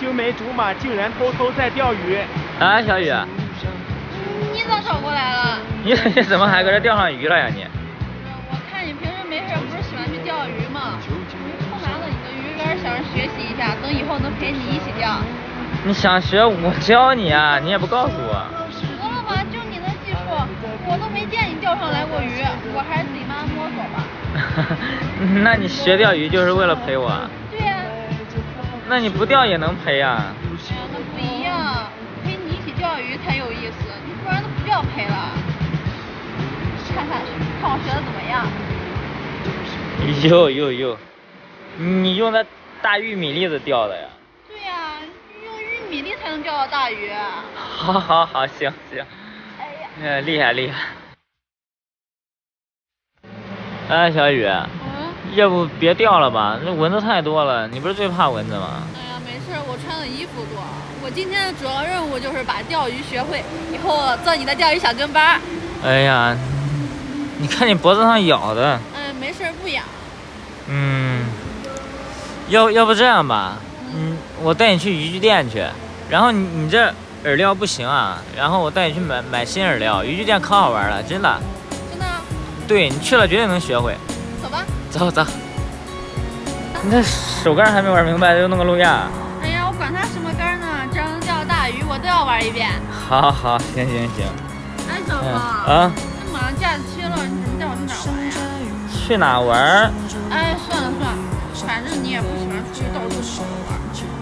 青梅竹马竟然偷偷在钓鱼。啊，小雨，你咋找过来了？你 你怎么还搁这钓上鱼了呀你？我看你平时没事不是喜欢去钓鱼吗？偷拿了你的鱼竿，想着学习一下，等以后能陪你一起钓。你想学我教你啊，你也不告诉我。得了吧，就你那技术，我都没见你钓上来过鱼，我还是自己慢慢摸索吧。那你学钓鱼就是为了陪我？那你不钓也能赔呀、哎呀，那不一样，陪你一起钓鱼才有意思，你不然都不叫陪了。看看看我学的怎么样？哟哟哟，你用那大玉米粒子钓的呀？对呀、用玉米粒才能钓到大鱼。好好好，行行，哎呀，呃，厉害厉害。哎，小雨，嗯。要不别钓了吧？那蚊子太多了，你不是最怕蚊子吗？哎呀，没事，我穿的衣服多。我今天的主要任务就是把钓鱼学会，以后做你的钓鱼小跟班。哎呀，你看你脖子上咬的，嗯，没事，不痒。嗯，要要不这样吧，嗯，我带你去渔具店去，然后你你这饵料不行啊，然后我带你去买买新饵料，渔具店可好玩了，真的。真的？对你去了绝对能学会。走吧。走走。你这手竿还没玩明白，就弄个路亚。哎呀，我管它什么竿呢，只要能钓到大鱼，我都要玩一遍。好好，行行行。哎，小嗯峰，啊，这马上假期了，你怎么带我去哪玩呀？去哪玩？哎，算了算了，反正你也不喜欢出去到处跑玩，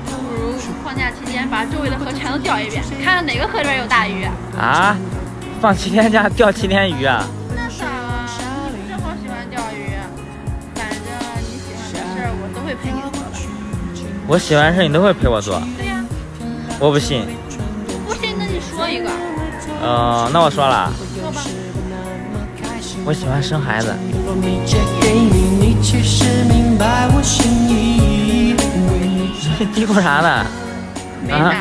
不如放假期间把周围的河全都钓一遍，看看哪个河里边有大鱼。啊？放七天假钓七天鱼啊？会陪你做的，我喜欢的事你都会陪我做。对呀，我不信。不信那你说一个。呃，那我说了。说吧。我喜欢生孩子。你咕 啥呢？啊。